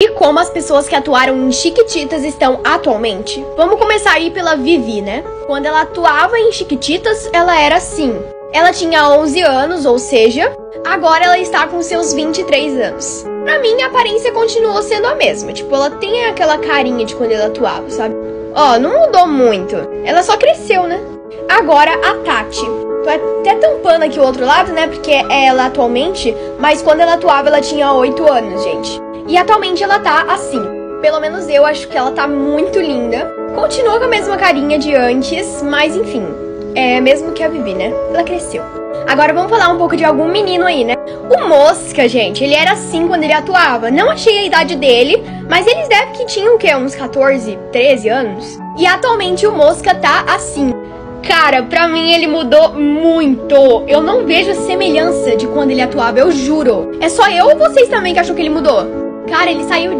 E como as pessoas que atuaram em Chiquititas estão atualmente? Vamos começar aí pela Vivi, né? Quando ela atuava em Chiquititas, ela era assim. Ela tinha 11 anos, ou seja, agora ela está com seus 23 anos. Pra mim, a aparência continuou sendo a mesma. Tipo, ela tem aquela carinha de quando ela atuava, sabe? Ó, não mudou muito. Ela só cresceu, né? Agora, a Tati. Tô até tampando aqui o outro lado, né? Porque é ela atualmente, mas quando ela atuava, ela tinha 8 anos, gente. E atualmente ela tá assim. Pelo menos eu acho que ela tá muito linda. Continua com a mesma carinha de antes, mas enfim. É mesmo que a Vivi, né? Ela cresceu. Agora vamos falar um pouco de algum menino aí, né? O Mosca, gente, ele era assim quando ele atuava. Não achei a idade dele, mas eles devem que tinham o quê? Uns 14, 13 anos? E atualmente o Mosca tá assim. Cara, pra mim ele mudou muito. Eu não vejo semelhança de quando ele atuava, eu juro. É só eu ou vocês também que acham que ele mudou? Cara, ele saiu